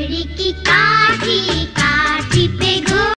लकड़ी की कार।